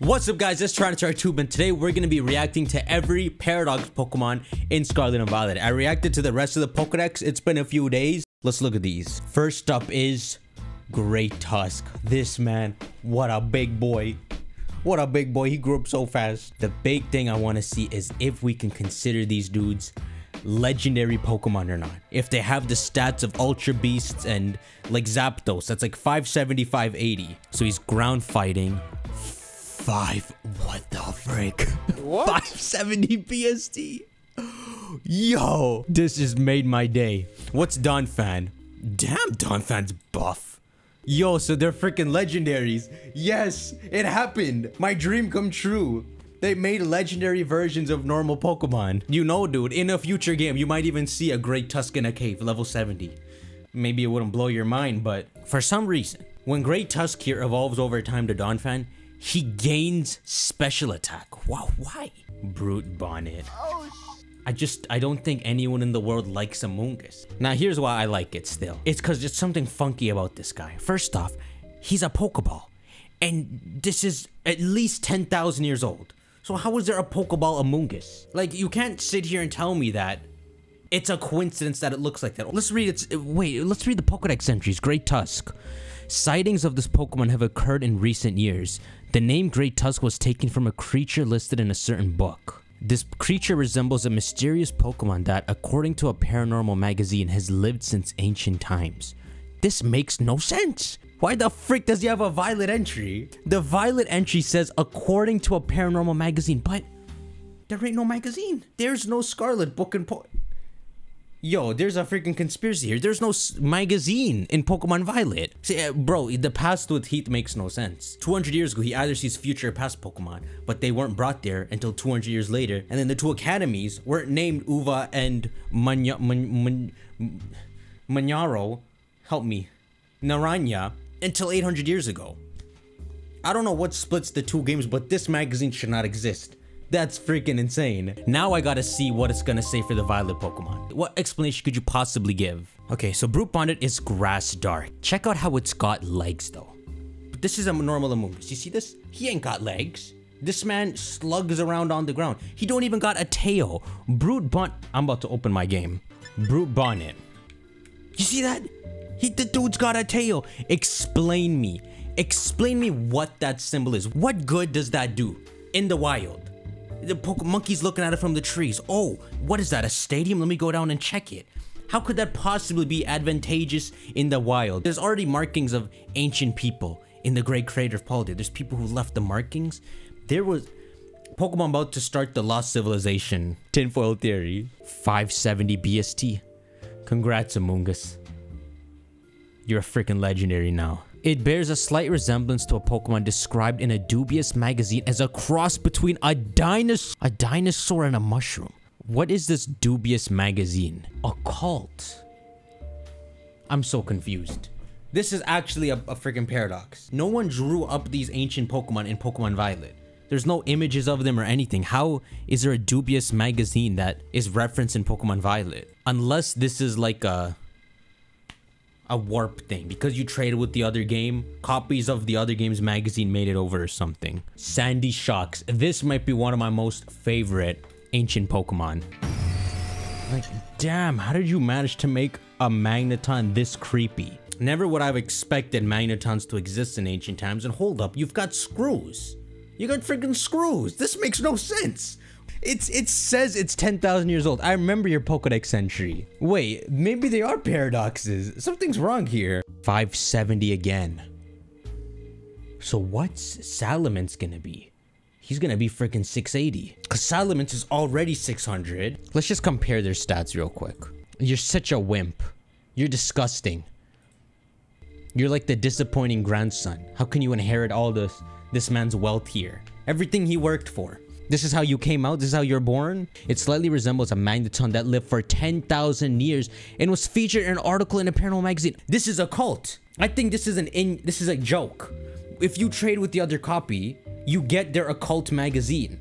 What's up guys, it's Tyranitar Tube and today we're going to be reacting to every Paradox Pokemon in Scarlet and Violet. I reacted to the rest of the Pokedex, it's been a few days. Let's look at these. First up is Great Tusk. This man, what a big boy. What a big boy, he grew up so fast. The big thing I want to see is if we can consider these dudes legendary Pokemon or not. If they have the stats of Ultra Beasts and like Zapdos, that's like 570, 580. So he's ground fighting, Five. What the frick? What? 570 BST. Yo, this just made my day. What's Donphan? Damn, Donphan's buff. Yo, so they're freaking legendaries. Yes, it happened. My dream come true. They made legendary versions of normal Pokemon. You know, dude, in a future game, you might even see a Great Tusk in a cave, level 70. Maybe it wouldn't blow your mind, but for some reason, when Great Tusk here evolves over time to Donphan, he gains special attack. Wow, why? Brute Bonnet. I just, I don't think anyone in the world likes Amoonguss. Now, here's why I like it still. It's because there's something funky about this guy. First off, he's a Pokeball. And this is at least 10,000 years old. So how is there a Pokeball Amoonguss? Like, you can't sit here and tell me that it's a coincidence that it looks like that. Let's read its, wait, let's read the Pokedex entries. Great Tusk. Sightings of this Pokemon have occurred in recent years. The name Great Tusk was taken from a creature listed in a certain book. This creature resembles a mysterious Pokemon that, according to a paranormal magazine, has lived since ancient times. This makes no sense. Why the frick does he have a violet entry? The violet entry says according to a paranormal magazine, but there ain't no magazine. There's no Scarlet book and po- Yo, there's a freaking conspiracy here. There's no magazine in Pokemon Violet. See, uh, bro, the past with Heath makes no sense. 200 years ago, he either sees future or past Pokemon, but they weren't brought there until 200 years later. And then the two academies weren't named Uva and Manya, Man, Man, Manyaro, help me, Naranja, until 800 years ago. I don't know what splits the two games, but this magazine should not exist. That's freaking insane. Now I gotta see what it's gonna say for the violet Pokemon. What explanation could you possibly give? Okay, so Brute Bonnet is grass dark. Check out how it's got legs though. But this is a normal Amoonguss. You see this? He ain't got legs. This man slugs around on the ground. He don't even got a tail. Brute Bonnet. I'm about to open my game. Brute Bonnet. You see that? He, the dude's got a tail. Explain me. Explain me what that symbol is. What good does that do in the wild? The monkey's looking at it from the trees. Oh, what is that? A stadium? Let me go down and check it. How could that possibly be advantageous in the wild? There's already markings of ancient people in the Great Crater of Paldea. There's people who left the markings. There was Pokemon about to start the Lost Civilization. Tinfoil Theory. 570 BST. Congrats, Amoonguss. You're a freaking legendary now. It bears a slight resemblance to a Pokemon described in a dubious magazine as a cross between a dinosaur, a dinosaur and a mushroom. What is this dubious magazine? A cult. I'm so confused. This is actually a, a freaking paradox. No one drew up these ancient Pokemon in Pokemon Violet. There's no images of them or anything. How is there a dubious magazine that is referenced in Pokemon Violet? Unless this is like a a warp thing. Because you traded with the other game copies of the other game's magazine made it over or something. Sandy shocks this might be one of my most favorite ancient pokemon. Like damn how did you manage to make a magneton this creepy? Never would i've expected magnetons to exist in ancient times. And hold up you've got screws. You got freaking screws. This makes no sense it's it says it's 10,000 years old. I remember your Pokedex entry. Wait, maybe they are paradoxes. Something's wrong here. 570 again. So what's Salamence gonna be? He's gonna be freaking 680. Cause Salamence is already 600. Let's just compare their stats real quick. You're such a wimp. You're disgusting. You're like the disappointing grandson. How can you inherit all this this man's wealth here? Everything he worked for. This is how you came out. This is how you're born. It slightly resembles a magneton that lived for 10,000 years and was featured in an article in a paranormal magazine. This is a cult. I think this is an in. This is a joke. If you trade with the other copy, you get their occult magazine,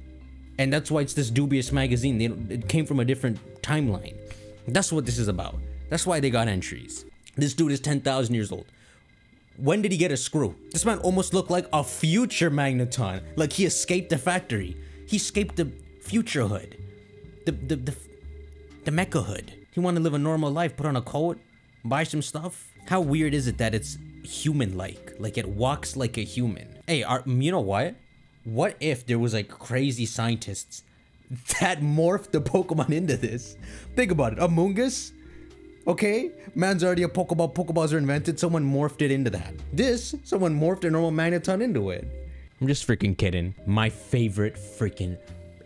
and that's why it's this dubious magazine. They, it came from a different timeline. That's what this is about. That's why they got entries. This dude is 10,000 years old. When did he get a screw? This man almost looked like a future Magneton. Like he escaped the factory. He escaped the futurehood. The, the, the, the mecha hood. He wanted to live a normal life, put on a coat, buy some stuff. How weird is it that it's human-like? Like it walks like a human. Hey, are, you know what? What if there was like crazy scientists that morphed the Pokemon into this? Think about it. Amoonguss? Okay, man's already a Pokeball. Pokeballs are invented. Someone morphed it into that. This, someone morphed a normal Magneton into it. I'm just freaking kidding. My favorite freaking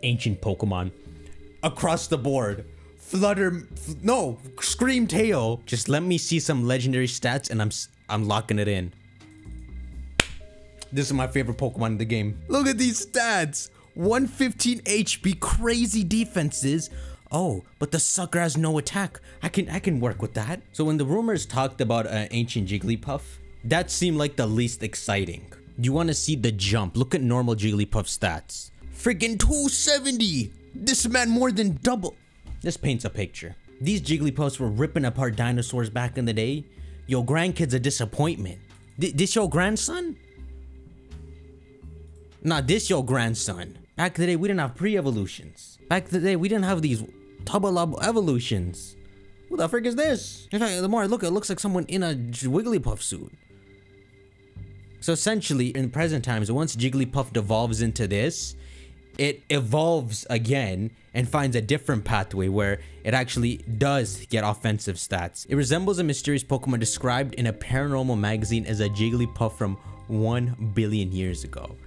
ancient Pokemon across the board. Flutter, no, Scream Tail. Just let me see some legendary stats and I'm I'm locking it in. This is my favorite Pokemon in the game. Look at these stats. 115 HP, crazy defenses, Oh, but the sucker has no attack. I can I can work with that. So when the rumors talked about uh, ancient Jigglypuff, that seemed like the least exciting. You want to see the jump? Look at normal Jigglypuff stats. Freaking 270! This man more than double. This paints a picture. These Jigglypuffs were ripping apart dinosaurs back in the day. Your grandkid's a disappointment. D this your grandson? Nah, this your grandson. Back in the day, we didn't have pre-evolutions. Back in the day, we didn't have these Tubba evolutions. What the frick is this? In fact, the more I look, it looks like someone in a Jigglypuff suit. So essentially, in present times, once Jigglypuff devolves into this, it evolves again and finds a different pathway where it actually does get offensive stats. It resembles a mysterious Pokemon described in a paranormal magazine as a Jigglypuff from 1 billion years ago.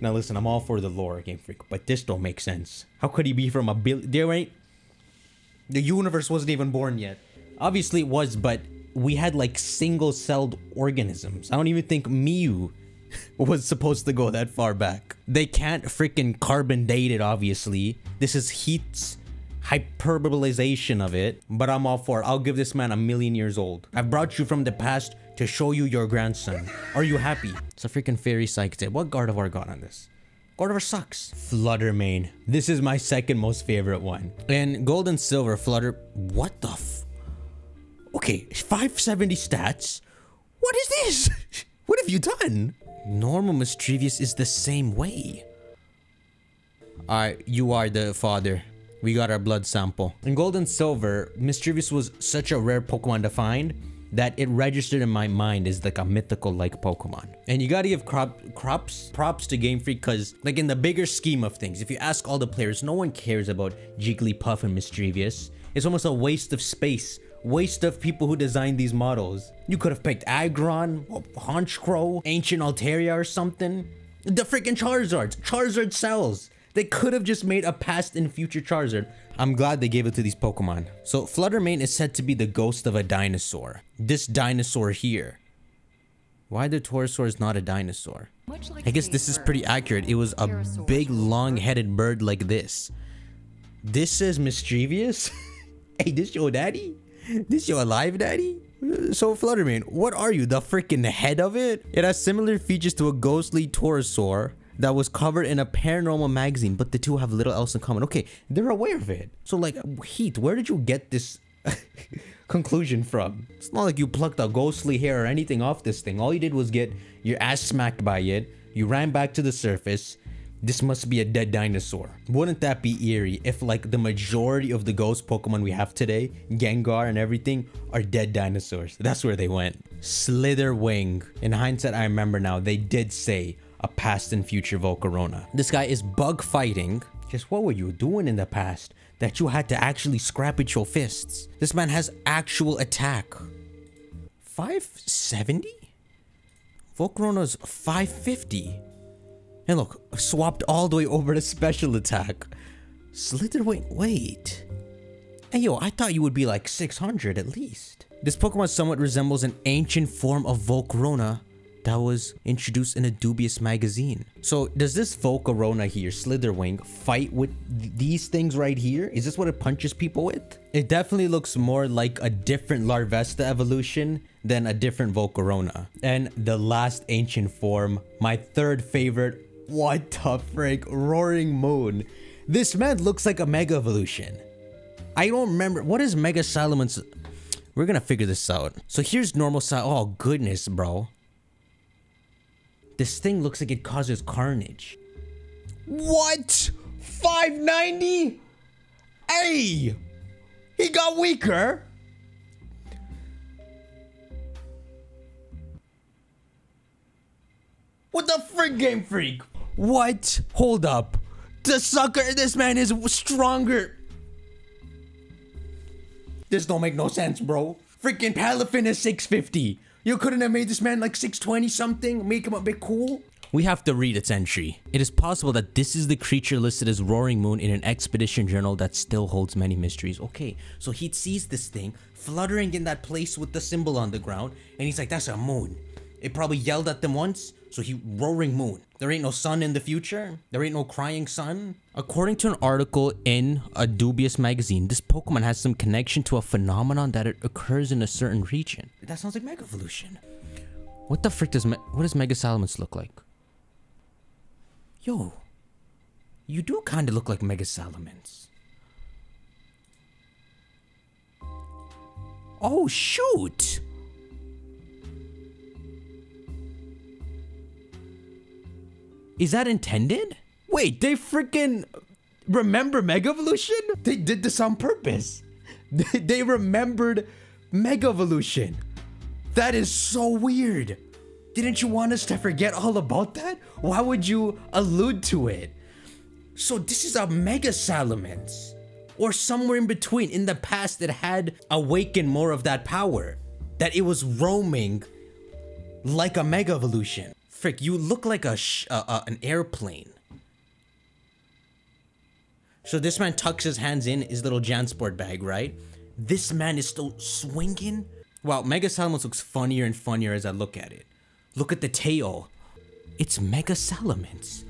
Now listen, I'm all for the lore, Game Freak, but this don't make sense. How could he be from a billion? There ain't the universe wasn't even born yet. Obviously it was, but we had like single-celled organisms. I don't even think Mew was supposed to go that far back. They can't freaking carbon date it, obviously. This is Heath's hyperbolization of it, but I'm all for it. I'll give this man a million years old. I've brought you from the past to show you your grandson. Are you happy? It's a freaking fairy psych tip. What Gardevoir got on this? Gardevoir sucks. Flutter Mane. This is my second most favorite one. And Gold and Silver Flutter. What the. Okay, 570 stats? What is this? what have you done? Normal Misdreavus is the same way. Alright, you are the father. We got our blood sample. In Gold and Silver, Misdreavus was such a rare Pokemon to find that it registered in my mind as like a mythical like Pokemon. And you gotta give crop, crops, props to Game Freak because like in the bigger scheme of things, if you ask all the players, no one cares about Jigglypuff and Misdreavus. It's almost a waste of space. Waste of people who designed these models. You could have picked Aggron, Honchkrow, Ancient Altaria or something. The freaking Charizards. Charizard cells. They could have just made a past and future Charizard. I'm glad they gave it to these Pokemon. So Flutter Mane is said to be the ghost of a dinosaur. This dinosaur here. Why the pterosaur is not a dinosaur? Like I guess this is pretty accurate. It was a big long-headed bird like this. This is Misdreavus? hey, this your daddy? This your alive daddy? So Flutter Mane, what are you? The freaking head of it? It has similar features to a ghostly pterosaur that was covered in a paranormal magazine, but the two have little else in common. Okay, they're aware of it. So like, Heath, where did you get this conclusion from? It's not like you plucked a ghostly hair or anything off this thing. All you did was get your ass smacked by it. You ran back to the surface. This must be a dead dinosaur. Wouldn't that be eerie if like the majority of the ghost Pokemon we have today, Gengar and everything, are dead dinosaurs? That's where they went. Slitherwing. In hindsight, I remember now, they did say a past and future Volcarona. This guy is bug fighting. Just what were you doing in the past that you had to actually scrap with your fists? This man has actual attack. 570? Volcarona's 550. And look, swapped all the way over to special attack. Slitherwing, wait. Hey yo, I thought you would be like 600 at least. This Pokemon somewhat resembles an ancient form of Volcarona that was introduced in a dubious magazine. So does this Volcarona here, Slitherwing, fight with th these things right here? Is this what it punches people with? It definitely looks more like a different Larvesta evolution than a different Volcarona. And the last ancient form, my third favorite, what the frick, Roaring Moon. This man looks like a Mega Evolution. I don't remember, what is Mega Salamence? We're gonna figure this out. So here's normal Sal- oh goodness, bro. This thing looks like it causes carnage. What? 590? Hey! He got weaker. What the frick, Game Freak? What? Hold up. The sucker, this man is stronger. This don't make no sense, bro. Freaking Palafin is 650. You couldn't have made this man like 620 something? Make him a bit cool? We have to read its entry. It is possible that this is the creature listed as Roaring Moon in an expedition journal that still holds many mysteries. Okay, so he sees this thing fluttering in that place with the symbol on the ground, and he's like, that's a moon. It probably yelled at them once, so he roaring moon. There ain't no sun in the future. There ain't no crying sun. According to an article in a dubious magazine, this Pokemon has some connection to a phenomenon that it occurs in a certain region. That sounds like Mega Evolution. What the frick does Me what does Mega Salamence look like? Yo, you do kind of look like Mega Salamence. Oh shoot! Is that intended? Wait, they freaking remember Mega Evolution? They did this on purpose. They remembered Mega Evolution. That is so weird. Didn't you want us to forget all about that? Why would you allude to it? So this is a Mega Salamence. Or somewhere in between. In the past, it had awakened more of that power. That it was roaming like a Mega Evolution. Frick, you look like a uh, uh, an airplane. So this man tucks his hands in his little Jansport bag, right? This man is still swinging. Wow, Mega Salamence looks funnier and funnier as I look at it. Look at the tail. It's Mega Salamence.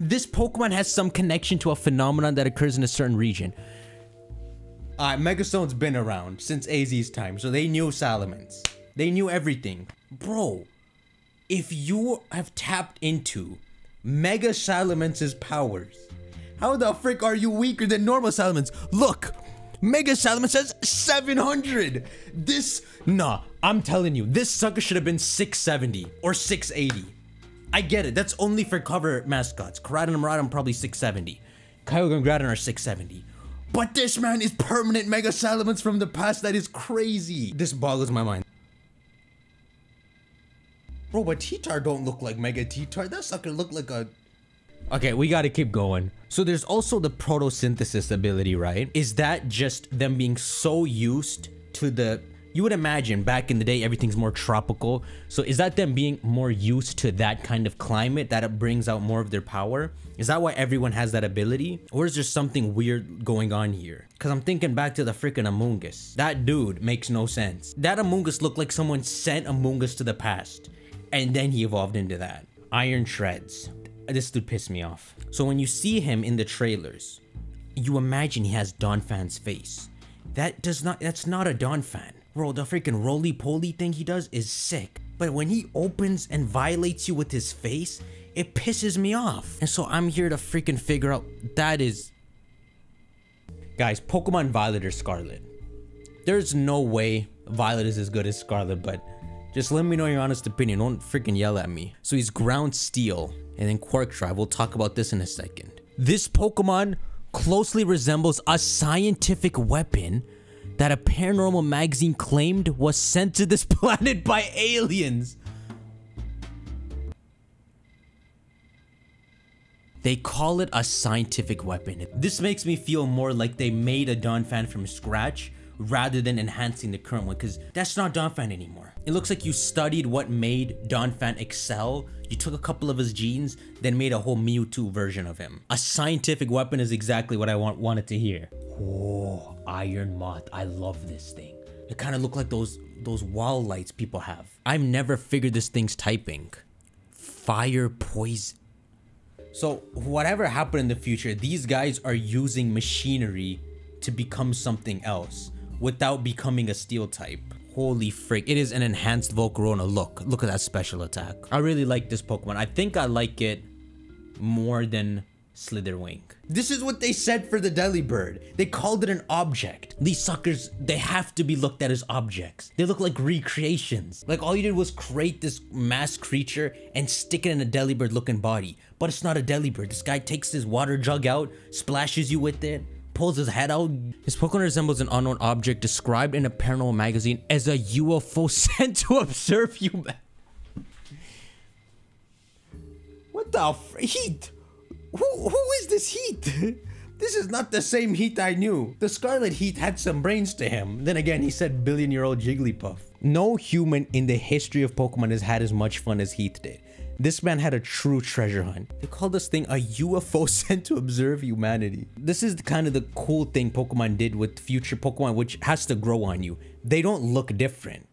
This Pokemon has some connection to a phenomenon that occurs in a certain region. Alright, Megastone's been around since AZ's time, so they knew Salamence. They knew everything. Bro, if you have tapped into Mega Salamence's powers, how the frick are you weaker than normal Salamence? Look, Mega Salamence says 700. This, nah, I'm telling you, this sucker should have been 670 or 680. I get it, that's only for cover mascots. Koraidon and Miraidon probably 670. Kyogre and Groudon are 670. But this man is permanent Mega Salamence from the past. That is crazy. This boggles my mind. Bro, but T-Tar don't look like Mega T-Tar. That sucker look like a... Okay, we gotta keep going. So there's also the photosynthesis ability, right? Is that just them being so used to the... You would imagine back in the day, everything's more tropical. So is that them being more used to that kind of climate that it brings out more of their power? Is that why everyone has that ability? Or is there something weird going on here? Cause I'm thinking back to the freaking Amoonguss. That dude makes no sense. That Amoonguss looked like someone sent Amoonguss to the past. And then he evolved into that. Iron Treads. This dude pissed me off. So when you see him in the trailers, you imagine he has Donphan's face. That does not, that's not a Donphan. Bro, the freaking roly-poly thing he does is sick. But when he opens and violates you with his face, it pisses me off. And so I'm here to freaking figure out that is... Guys, Pokemon Violet or Scarlet. There's no way Violet is as good as Scarlet, but just let me know your honest opinion. Don't freaking yell at me. So he's ground steel and then quark drive. We'll talk about this in a second. This Pokemon closely resembles a scientific weapon that a paranormal magazine claimed was sent to this planet by aliens. They call it a scientific weapon. This makes me feel more like they made a Donphan from scratch rather than enhancing the current one because that's not Donphan anymore. It looks like you studied what made Donphan excel. You took a couple of his genes, then made a whole Mewtwo version of him. A scientific weapon is exactly what I want wanted to hear. Oh, Iron Moth. I love this thing. It kind of look like those those wall lights people have. I've never figured this thing's typing. Fire poison. So whatever happened in the future, these guys are using machinery to become something else without becoming a steel type. Holy freak. it is an enhanced Volcarona. Look, look at that special attack. I really like this Pokemon. I think I like it more than Slitherwing. This is what they said for the Delibird. They called it an object. These suckers, they have to be looked at as objects. They look like recreations. Like all you did was create this mass creature and stick it in a Delibird looking body. But it's not a Delibird. This guy takes his water jug out, splashes you with it, pulls his head out. His Pokemon resembles an unknown object described in a paranormal magazine as a UFO sent to observe human. What the heat? Who, who is this Heath? This is not the same Heath I knew. The Scarlet Heath had some brains to him. Then again, he said billion year old Jigglypuff. No human in the history of Pokemon has had as much fun as Heath did. This man had a true treasure hunt. They call this thing a UFO sent to observe humanity. This is kind of the cool thing Pokemon did with future Pokemon, which has to grow on you. They don't look different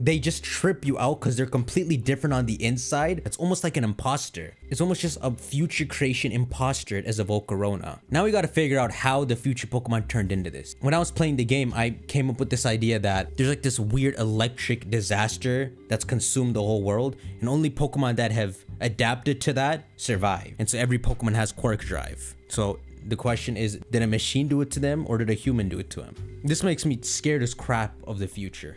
they just trip you out because they're completely different on the inside. It's almost like an imposter. It's almost just a future creation imposter as a Volcarona. Now we gotta figure out how the future Pokemon turned into this. When I was playing the game, I came up with this idea that there's like this weird electric disaster that's consumed the whole world and only Pokemon that have adapted to that survive. And so every Pokemon has Quark Drive. So the question is, did a machine do it to them or did a human do it to him? This makes me scared as crap of the future.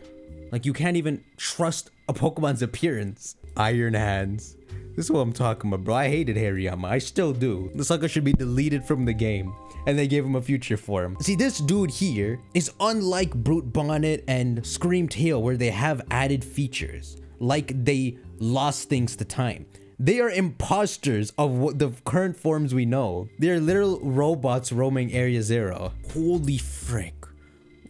Like you can't even trust a Pokemon's appearance. Iron Hands. This is what I'm talking about, bro. I hated Hariyama. I still do. The sucker should be deleted from the game. And they gave him a future for him. See, this dude here is unlike Brute Bonnet and Scream Tail where they have added features. Like they lost things to time. They are imposters of what the current forms we know. They're literal robots roaming Area Zero. Holy frick.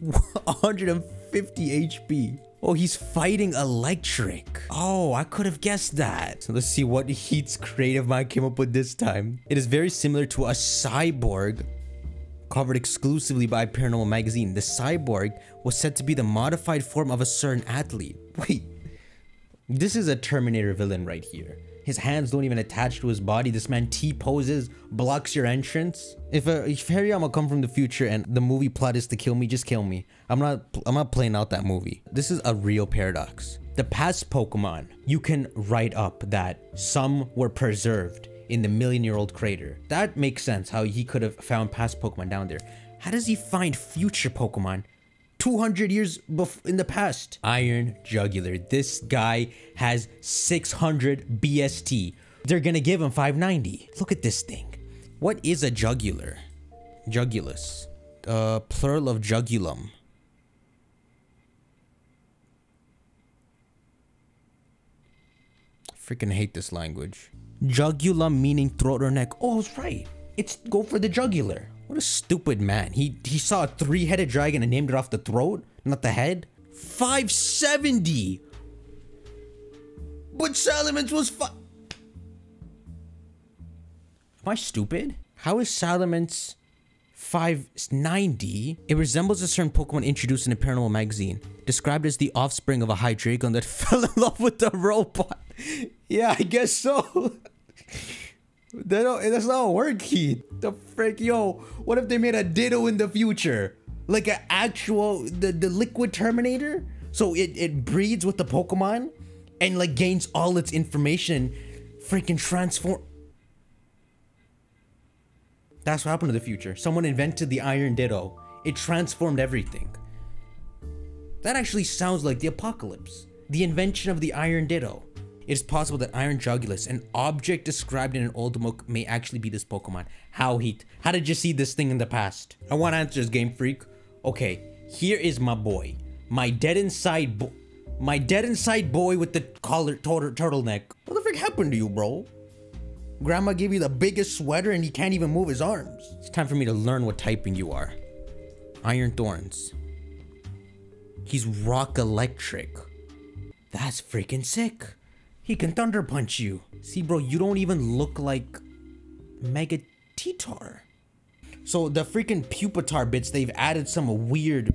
150 HP. Oh, he's fighting electric. Oh, I could have guessed that. So let's see what Heath's creative mind came up with this time. It is very similar to a cyborg covered exclusively by Paranormal Magazine. The cyborg was said to be the modified form of a certain athlete. Wait, this is a Terminator villain right here. His hands don't even attach to his body. This man T-poses, blocks your entrance. If, uh, if Hariyama come from the future and the movie plot is to kill me, just kill me. I'm not, I'm not playing out that movie. This is a real paradox. The past Pokemon, you can write up that some were preserved in the million year old crater. That makes sense how he could have found past Pokemon down there. How does he find future Pokemon 200 years in the past. Iron Jugular. This guy has 600 BST. They're gonna give him 590. Look at this thing. What is a jugular? Jugulis. Uh, plural of jugulum. Freaking hate this language. Jugulum meaning throat or neck. Oh, it's right. It's go for the jugular. What a stupid man. He he saw a three-headed dragon and named it off the throat, not the head. 570! But Salamence was fi- Am I stupid? How is Salamence 590? It resembles a certain Pokemon introduced in a paranormal magazine, described as the offspring of a Hydreigon that fell in love with the robot. yeah, I guess so. That don't, eh, that's not work, Keith. The frick, yo. What if they made a Ditto in the future? Like an actual, the, the liquid Terminator? So it, it breeds with the Pokemon and like gains all its information. Freaking transform. That's what happened to the future. Someone invented the Iron Ditto. It transformed everything. That actually sounds like the apocalypse. The invention of the Iron Ditto. It is possible that Iron Jugulis, an object described in an old book, may actually be this Pokemon. How Heath? How did you see this thing in the past? I want answers, Game Freak. Okay, here is my boy. My dead inside boy. My dead inside boy with the collar turtleneck. What the frick happened to you, bro? Grandma gave you the biggest sweater and he can't even move his arms. It's time for me to learn what typing you are. Iron Thorns. He's rock electric. That's freaking sick. He can thunder punch you. See, bro, you don't even look like Mega T-Tar. So the freaking Pupitar bits, they've added some weird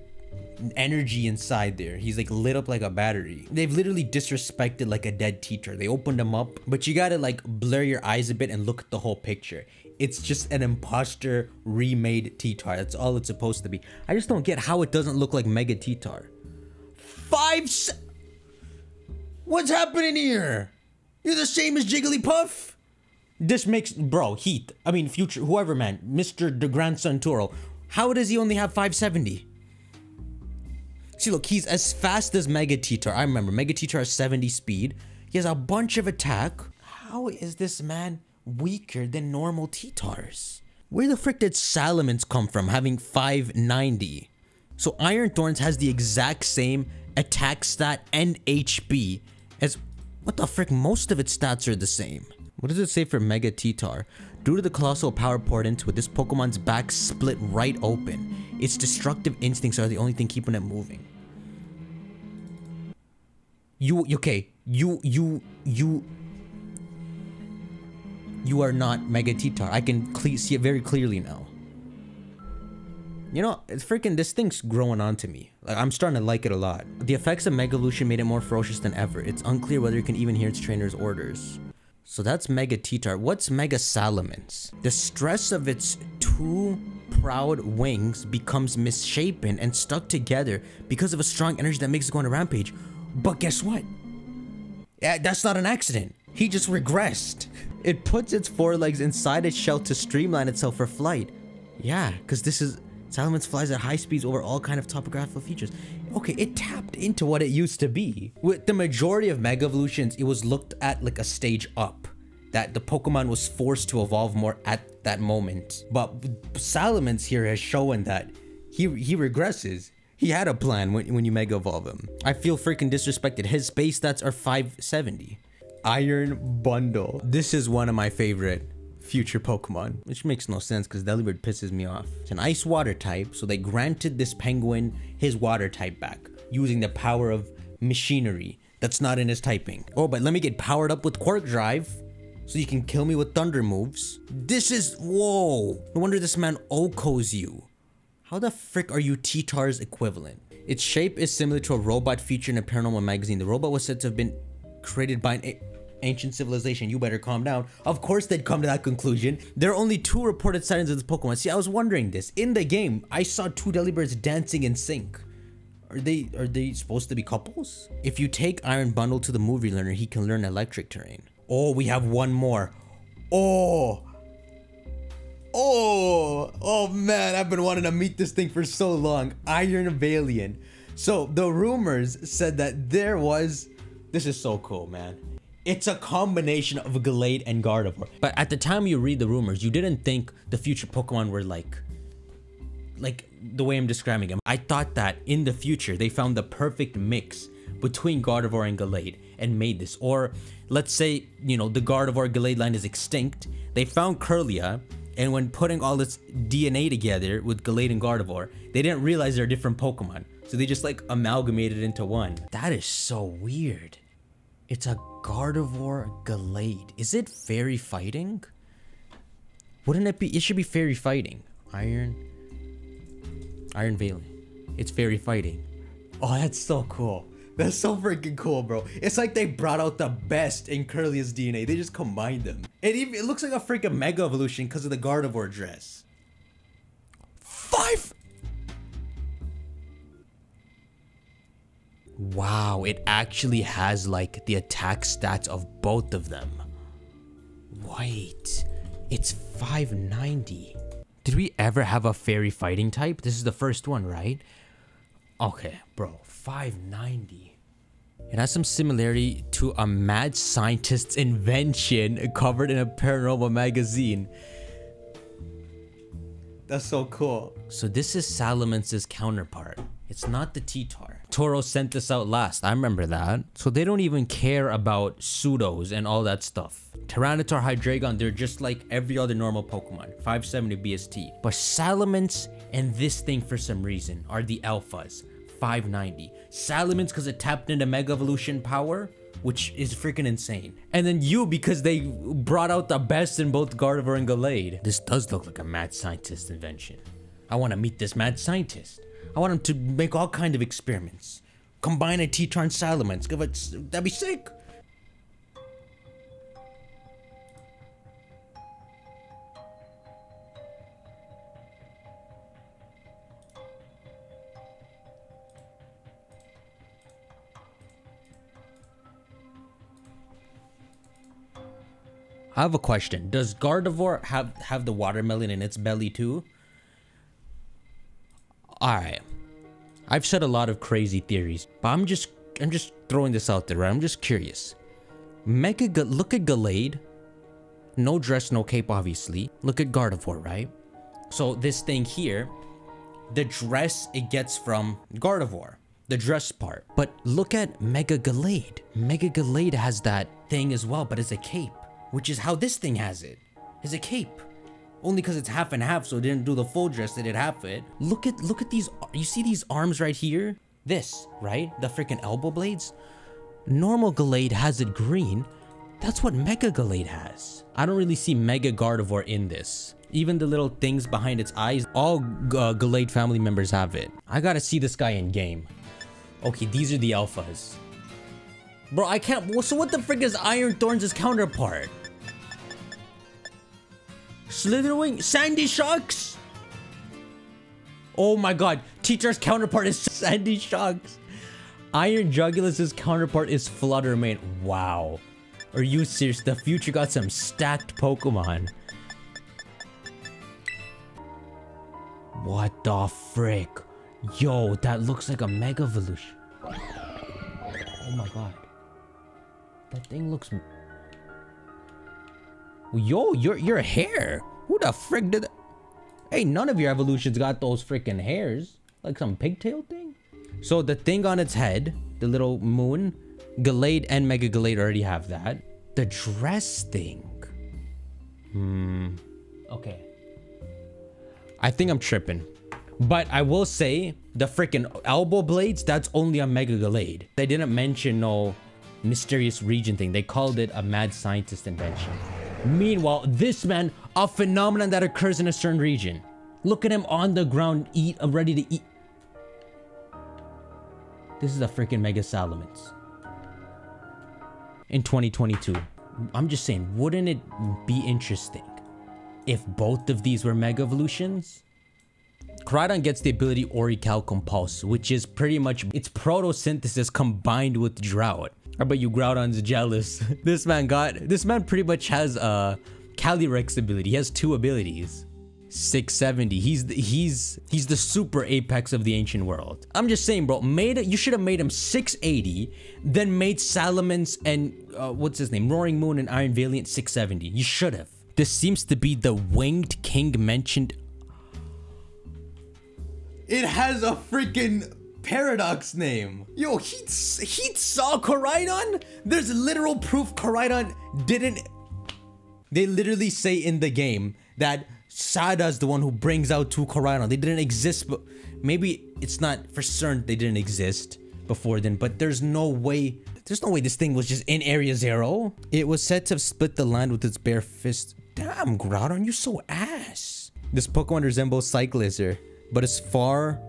energy inside there. He's like lit up like a battery. They've literally disrespected like a dead teacher. They opened him up, but you gotta like blur your eyes a bit and look at the whole picture. It's just an imposter remade T-Tar. That's all it's supposed to be. I just don't get how it doesn't look like Mega T-Tar. Five What's happening here? You're the same as Jigglypuff? This makes bro Heath. I mean future whoever man, Mr. the grandson Turo. How does he only have 570? See, look, he's as fast as Mega T-Tar. I remember Mega T-Tar has 70 speed. He has a bunch of attack. How is this man weaker than normal T-Tars? Where the frick did Salamence come from having 590? So Iron Thorns has the exact same attack stat and HP as what the frick most of its stats are the same. What does it say for Mega T-Tar? Due to the colossal power poured into it, this Pokemon's back split right open. Its destructive instincts are the only thing keeping it moving. You okay? You you you you are not Mega T-Tar. I can see it very clearly now. You know, it's freaking this thing's growing on to me. I'm starting to like it a lot. The effects of Mega Evolution made it more ferocious than ever. It's unclear whether you can even hear its trainer's orders. So that's Mega T-Tar. What's Mega Salamence? The stress of its two proud wings becomes misshapen and stuck together because of a strong energy that makes it go on a rampage. But guess what? That's not an accident. He just regressed. It puts its forelegs inside its shell to streamline itself for flight. Yeah, because this is... Salamence flies at high speeds over all kind of topographical features. Okay, it tapped into what it used to be. With the majority of Mega Evolutions, it was looked at like a stage up. That the Pokemon was forced to evolve more at that moment. But Salamence here has shown that he, he regresses. He had a plan when, when you Mega Evolve him. I feel freaking disrespected. His base stats are 570. Iron Bundle. This is one of my favorite future Pokemon, which makes no sense because Delibird pisses me off. It's an ice water type, so they granted this penguin his water type back using the power of machinery that's not in his typing. Oh, but let me get powered up with Quark Drive so you can kill me with thunder moves. This is, whoa. No wonder this man OHKOs you. How the frick are you T-Tar's equivalent? Its shape is similar to a robot featured in a paranormal magazine. The robot was said to have been created by an ancient civilization. You better calm down. Of course they'd come to that conclusion. There are only two reported sightings of this Pokemon. See, I was wondering this. In the game, I saw two Delibirds dancing in sync. Are they are they supposed to be couples? If you take Iron Bundle to the movie learner, he can learn electric terrain. Oh, we have one more. Oh. Oh. Oh man, I've been wanting to meet this thing for so long. Iron Valiant. So the rumors said that there was this is so cool, man. It's a combination of Gallade and Gardevoir. But at the time you read the rumors, you didn't think the future Pokemon were like, like the way I'm describing them. I thought that in the future, they found the perfect mix between Gardevoir and Gallade and made this. Or let's say, you know, the Gardevoir Gallade line is extinct. They found Kirlia and when putting all this DNA together with Gallade and Gardevoir, they didn't realize they're different Pokemon. So they just like amalgamated into one. That is so weird. It's a Gardevoir Gallade. Is it fairy fighting? Wouldn't it be? It should be fairy fighting. Iron. Iron Valiant. It's fairy fighting. Oh, that's so cool. That's so freaking cool, bro. It's like they brought out the best in Kirlia's DNA. They just combined them. It even it looks like a freaking Mega Evolution because of the Gardevoir dress. Five Wow, it actually has like the attack stats of both of them. Wait, it's 590. Did we ever have a fairy fighting type? This is the first one, right? Okay, bro, 590. It has some similarity to a mad scientist's invention covered in a paranormal magazine. That's so cool. So this is Salamence's counterpart. It's not the T-Tar. Turo sent this out last. I remember that. So they don't even care about pseudos and all that stuff. Tyranitar, Hydreigon, they're just like every other normal Pokemon. 570 BST. But Salamence and this thing for some reason are the alphas. 590. Salamence because it tapped into Mega Evolution power, which is freaking insane. And then you because they brought out the best in both Gardevoir and Gallade. This does look like a mad scientist invention. I want to meet this mad scientist. I want him to make all kind of experiments. Combine a T-Tron Salamence. That'd be sick. I have a question. Does Gardevoir have have the watermelon in its belly too? Alright. I've said a lot of crazy theories, but I'm just I'm just throwing this out there, right? I'm just curious. Mega Ga look at Gallade. No dress, no cape, obviously. Look at Gardevoir, right? So this thing here, the dress it gets from Gardevoir. The dress part. But look at Mega Gallade. Mega Gallade has that thing as well, but it's a cape. Which is how this thing has it. it. Is a cape. Only because it's half and half, so it didn't do the full dress, they did half it. Look at look at these you see these arms right here? This, right? The freaking elbow blades? Normal Gallade has it green. That's what Mega Gallade has. I don't really see Mega Gardevoir in this. Even the little things behind its eyes, all uh, Gallade family members have it. I gotta see this guy in game. Okay, these are the alphas. Bro, I can't- so what the frick is Iron Thorns' counterpart? Slitherwing? Sandy Shocks? Oh my god, teacher's counterpart is Sandy Shocks. Iron Jugulis's counterpart is Fluttermane. Wow. Are you serious? The future got some stacked Pokemon. What the frick? Yo, that looks like a Mega Evolution. Oh my god. That thing looks... Yo, your your hair. Who the frick did? Hey, none of your evolutions got those freaking hairs. Like some pigtail thing? So the thing on its head, the little moon, Gallade and Mega Gallade already have that. The dress thing. Hmm. Okay. I think I'm tripping. But I will say, the freaking elbow blades, that's only a Mega Gallade. They didn't mention no mysterious region thing. They called it a mad scientist invention. Meanwhile, this man, a phenomenon that occurs in a certain region. Look at him on the ground, eat, uh, ready to eat. This is a freaking Mega Salamence. In 2022. I'm just saying, wouldn't it be interesting if both of these were Mega Evolutions? Koraidon gets the ability Orichalcum Pulse, which is pretty much its photosynthesis combined with drought. I bet you Groudon's jealous. this man got, this man pretty much has a uh, Calyrex ability. He has two abilities. 670. He's the, he's he's the super apex of the ancient world. I'm just saying, bro. Made you should have made him 680, then made Salamence and uh, what's his name, Roaring Moon and Iron Valiant 670. You should have. This seems to be the winged king mentioned. It has a freaking paradox name. Yo, he he saw Koraidon. There's literal proof Koraidon didn't. They literally say in the game that Sada's the one who brings out two Koraidon. They didn't exist, but maybe it's not for certain they didn't exist before then. But there's no way. There's no way this thing was just in Area Zero. It was said to have split the land with its bare fist. Damn, Groudon, you're so ass. This Pokemon resembles Cyclizar, but is far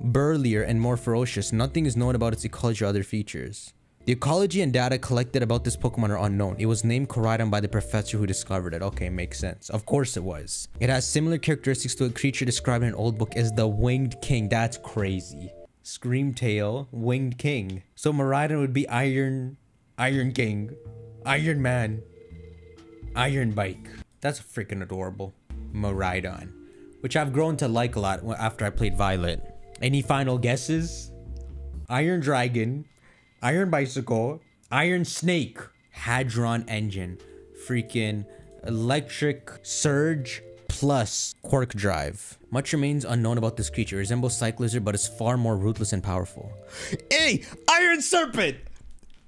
burlier and more ferocious. Nothing is known about its ecology or other features. The ecology and data collected about this Pokemon are unknown. It was named Koraidon by the professor who discovered it. Okay, makes sense. Of course it was. It has similar characteristics to a creature described in an old book as the Winged King. That's crazy. Screamtail, Winged King. So Miraidon would be Iron... Iron King. Iron Man. Iron Bike. That's freaking adorable. Miraidon. Which I've grown to like a lot after I played Violet. Any final guesses? Iron Dragon, Iron Bicycle, Iron Snake, Hadron Engine, freaking Electric Surge plus Quark Drive. Much remains unknown about this creature. It resembles Cyclizar, but is far more ruthless and powerful. Hey! Iron Serpent!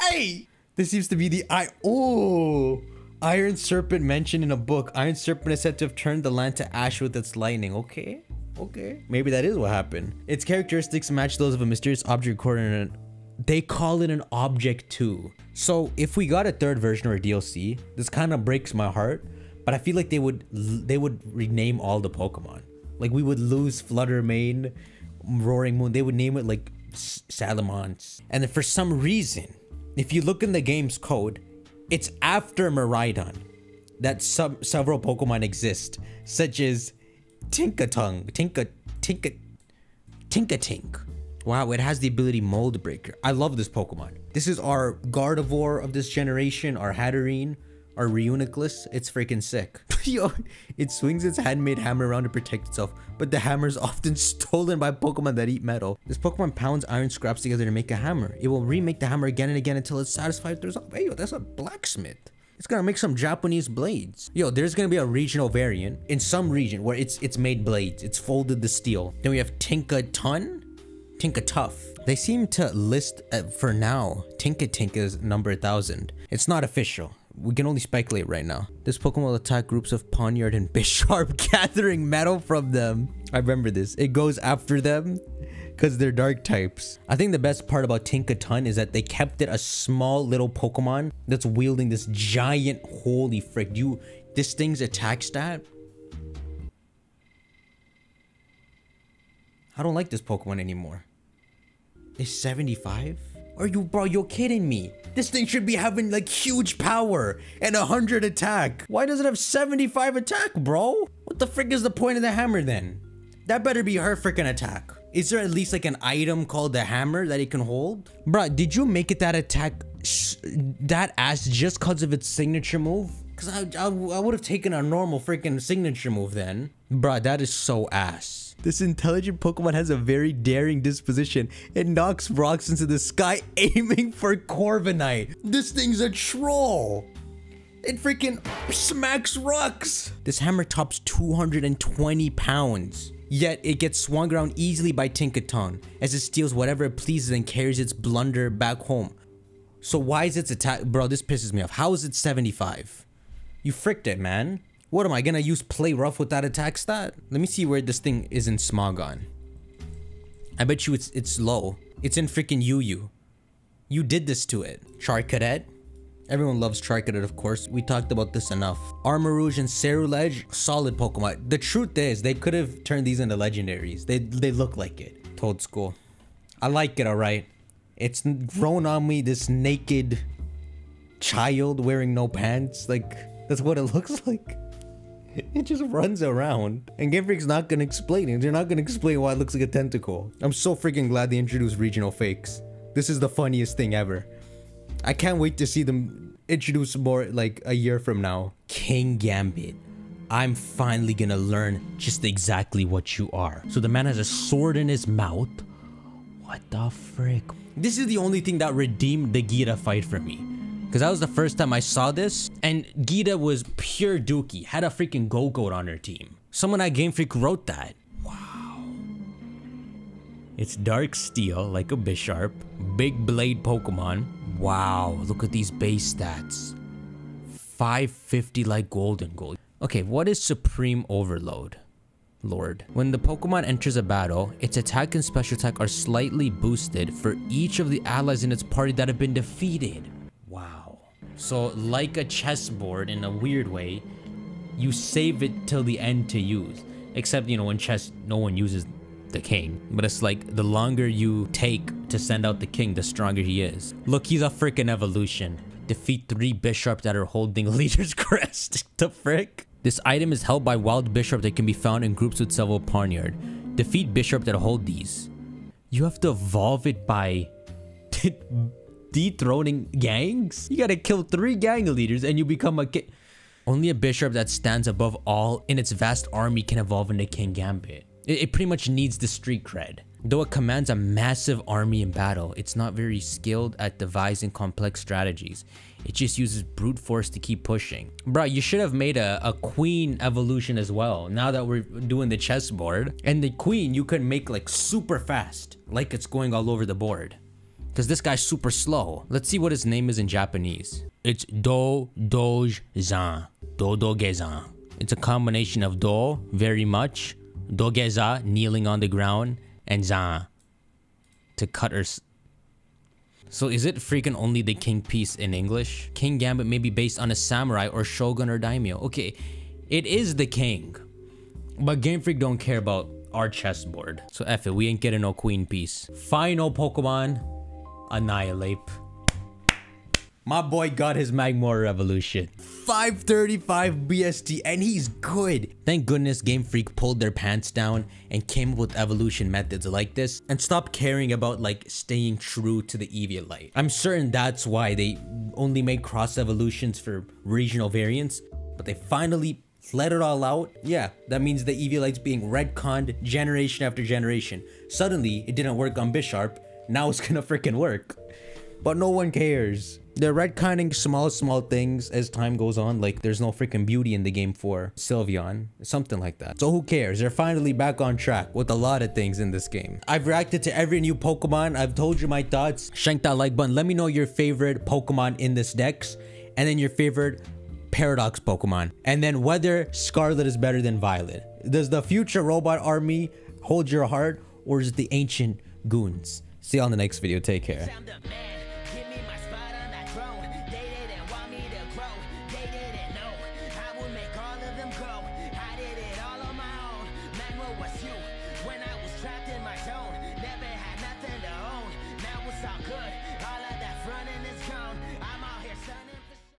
Hey! This seems to be the I. Oh! Iron Serpent mentioned in a book. Iron Serpent is said to have turned the land to ash with its lightning. Okay. Okay. Maybe that is what happened. Its characteristics match those of a mysterious object an they call it an object too. So if we got a third version or a DLC, this kind of breaks my heart, but I feel like they would they would rename all the Pokemon. Like we would lose Fluttermane, Roaring Moon. They would name it like Salamence. And then for some reason, if you look in the game's code, it's after Miraidon that some several Pokemon exist, such as Tinkatongue, Tinka, Tinka, Tinka Tink. Wow, it has the ability Mold Breaker. I love this Pokemon. This is our Gardevoir of this generation, our Hatterene, our Reuniclus. It's freaking sick. Yo, it swings its handmade hammer around to protect itself, but the hammer is often stolen by Pokemon that eat metal. This Pokemon pounds iron scraps together to make a hammer. It will remake the hammer again and again until it's satisfied with the result. Hey, yo, that's a blacksmith. It's gonna make some Japanese blades. Yo, there's gonna be a regional variant in some region where it's it's made blades. It's folded the steel. Then we have Tinka Ton, Tinkatuff. They seem to list uh, for now Tinka Tinka's number 1000. It's not official. We can only speculate right now. This Pokemon will attack groups of Pawniard and Bisharp, gathering metal from them. I remember this. It goes after them because they're dark types. I think the best part about Tinkaton is that they kept it a small little Pokemon that's wielding this giant, holy frick, you, this thing's attack stat. I don't like this Pokemon anymore. It's 75? Are you, bro, you're kidding me. This thing should be having like huge power and 100 attack. Why does it have 75 attack, bro? What the frick is the point of the hammer then? That better be her freaking attack. Is there at least like an item called the hammer that it can hold? Bruh, did you make it that attack that ass just cause of its signature move? Cause I, I, I would have taken a normal freaking signature move then. Bruh, that is so ass. This intelligent Pokemon has a very daring disposition. It knocks rocks into the sky aiming for Corviknight. This thing's a troll. It freaking smacks rocks. This hammer tops 220 pounds. Yet it gets swung around easily by Tinkaton as it steals whatever it pleases and carries its blunder back home. So why is its attack- Bro, this pisses me off. How is it 75? You fricked it, man. What am I gonna use play rough with that attack stat? Let me see where this thing is in Smogon. I bet you it's it's low. It's in freaking UU. You did this to it. Charcadet? Everyone loves Charcadet, of course. We talked about this enough. Armarouge and Ceruledge, solid Pokemon. The truth is, they could have turned these into legendaries. They, they look like it. Toedscool. I like it, alright. It's grown on me, this naked child wearing no pants. Like, that's what it looks like. It just runs around. And Game Freak's not gonna explain it. They're not gonna explain why it looks like a tentacle. I'm so freaking glad they introduced regional fakes. This is the funniest thing ever. I can't wait to see them introduce more like a year from now. Kingambit. I'm finally gonna learn just exactly what you are. So the man has a sword in his mouth. What the frick? This is the only thing that redeemed the Geeta fight for me. Because that was the first time I saw this. And Geeta was pure dookie. Had a freaking Gogoat on her team. Someone at Game Freak wrote that. Wow. It's Dark Steel, like a Bisharp. Big Blade Pokemon. Wow, look at these base stats. 550 like golden gold. Okay, what is Supreme Overload? Lord. When the Pokemon enters a battle, its attack and special attack are slightly boosted for each of the allies in its party that have been defeated. Wow. So like a chessboard in a weird way, you save it till the end to use. Except, you know, in chess, no one uses the king. But it's like the longer you take to send out the king, the stronger he is. Look, he's a freaking evolution. Defeat three Bisharps that are holding leader's crest. the frick? This item is held by wild Bisharp that can be found in groups with several Pawniard. Defeat Bisharp that hold these. You have to evolve it by dethroning gangs? You gotta kill three gang leaders and you become a king. Only a Bisharp that stands above all in its vast army can evolve into Kingambit. It, it pretty much needs the street cred. Though it commands a massive army in battle, it's not very skilled at devising complex strategies. It just uses brute force to keep pushing. Bro, you should have made a, a queen evolution as well, now that we're doing the chessboard. And the queen, you could make like super fast, like it's going all over the board. Because this guy's super slow. Let's see what his name is in Japanese. It's Do Doj Zan. Do Dogezan. It's a combination of Do, very much, Dogeza, kneeling on the ground, and Zan, to cut her. So is it freaking only the king piece in English? Kingambit may be based on a samurai or shogun or daimyo. Okay, it is the king. But Game Freak don't care about our chessboard. So F it, we ain't getting no queen piece. Final Pokemon, Annihilape. My boy got his Magmar evolution. 535 BST and he's good. Thank goodness Game Freak pulled their pants down and came up with evolution methods like this and stopped caring about like staying true to the Eviolite. I'm certain that's why they only made cross evolutions for regional variants, but they finally let it all out. Yeah, that means the Eviolite's being retconned generation after generation. Suddenly, it didn't work on Bisharp, now it's gonna freaking work. But no one cares. They're retconning small, small things as time goes on. Like there's no freaking beauty in the game for Sylveon. Something like that. So who cares? They're finally back on track with a lot of things in this game. I've reacted to every new Pokemon. I've told you my thoughts. Shank that like button. Let me know your favorite Pokemon in this dex. And then your favorite Paradox Pokemon. And then whether Scarlet is better than Violet. Does the future robot army hold your heart? Or is it the ancient goons? See you on the next video. Take care.